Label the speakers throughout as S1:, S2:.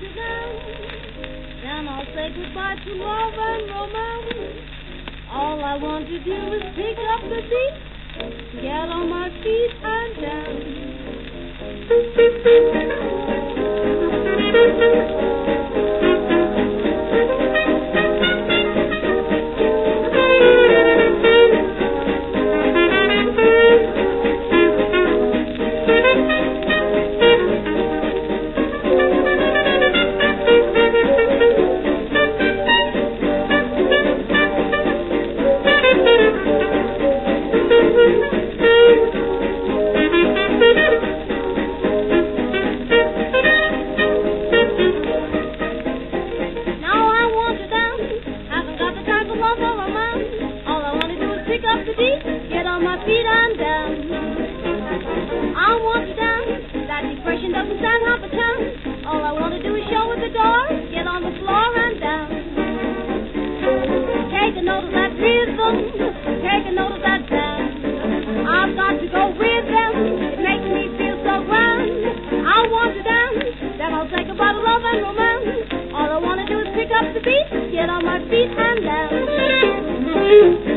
S1: Then I'll say goodbye to love and romance. All I want to do is pick up the beat, get on my feet and dance. pick up the beat, get on my feet, I'm down. I want walking down, that depression doesn't sound half a town. All I wanna do is show with the door, get on the floor, I'm down. Take a note of that rhythm, take a note of that sound. I've got to go with them, it makes me feel so grand. I want to dance, then I'll take a bottle of and romance. All I wanna do is pick up the beat, get on my feet, and down.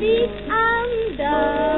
S1: the under.